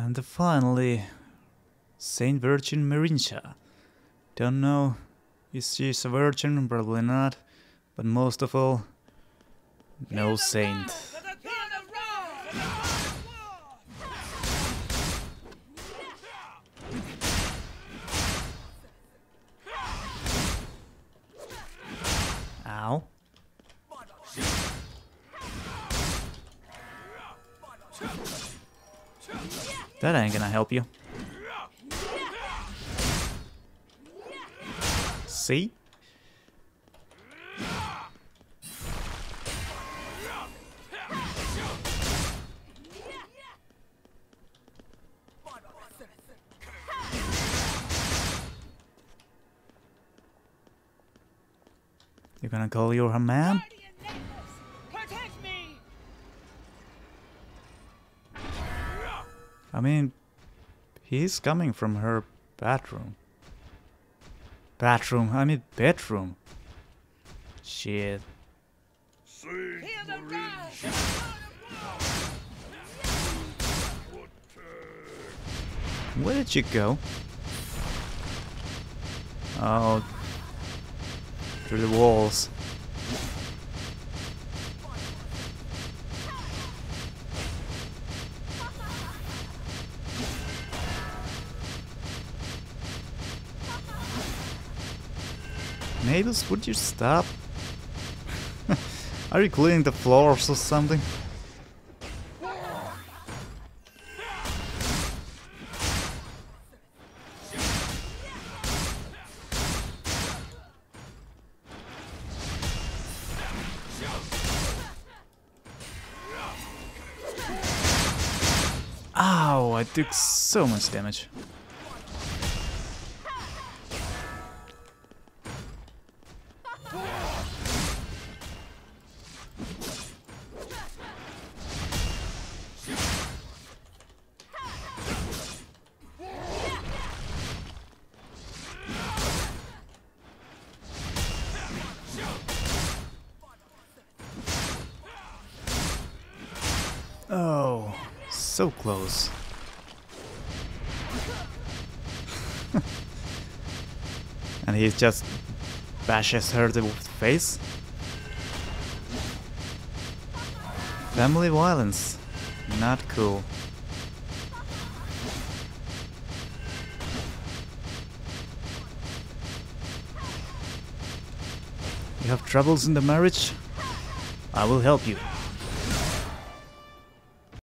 And finally, Saint Virgin Merinsha. Don't know if she's a virgin, probably not, but most of all, no saint. Ow. That ain't gonna help you. See? You're gonna call your man? I mean, he's coming from her bathroom. Bathroom, I mean bedroom. Shit. Where did you go? Oh. Through the walls. Mavis, would you stop? Are you cleaning the floors or something? Ow, I took so much damage. Oh, so close. and he just bashes her the face. Family violence. Not cool. You have troubles in the marriage? I will help you.